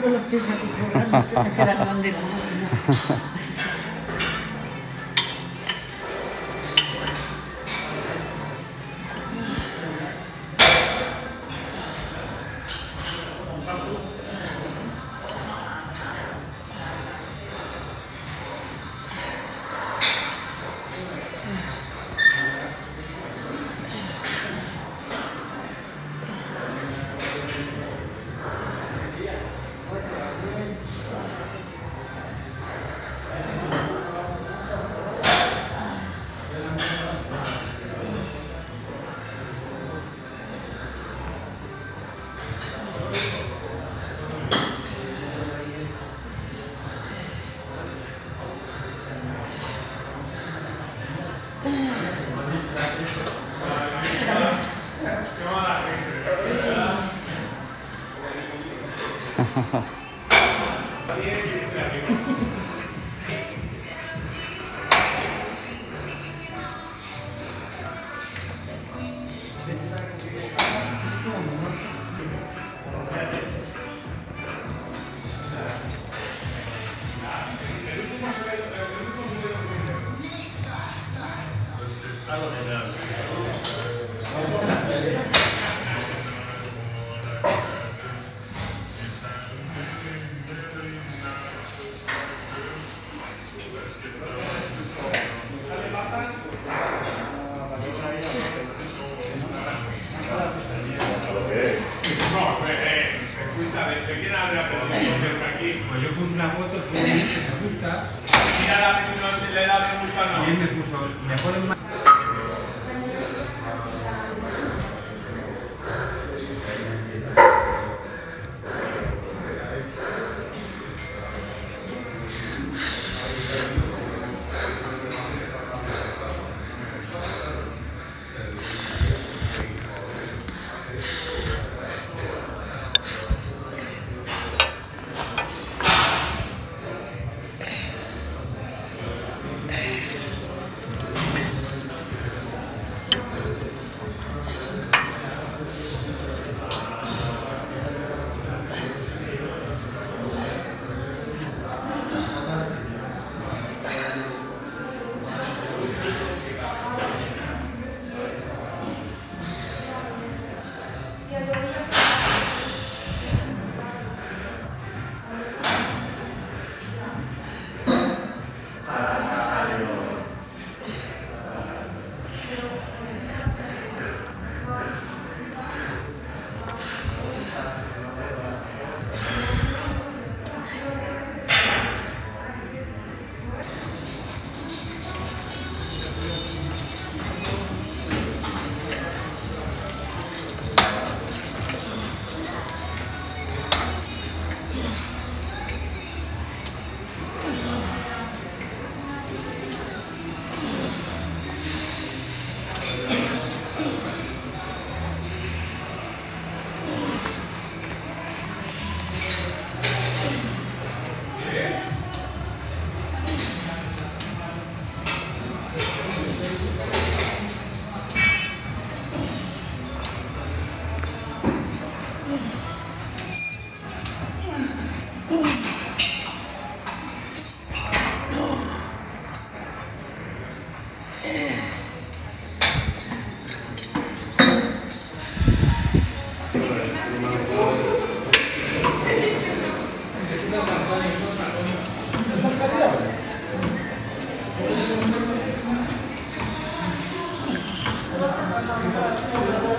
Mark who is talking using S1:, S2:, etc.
S1: con los pies aquí que me quedan. la máquina.
S2: No, ¿se de los aquí?
S3: Pues yo puse una foto que me gusta
S2: Mira la vez no le da me gusta
S3: y él
S2: no.
S3: me puso, mejor en Yes.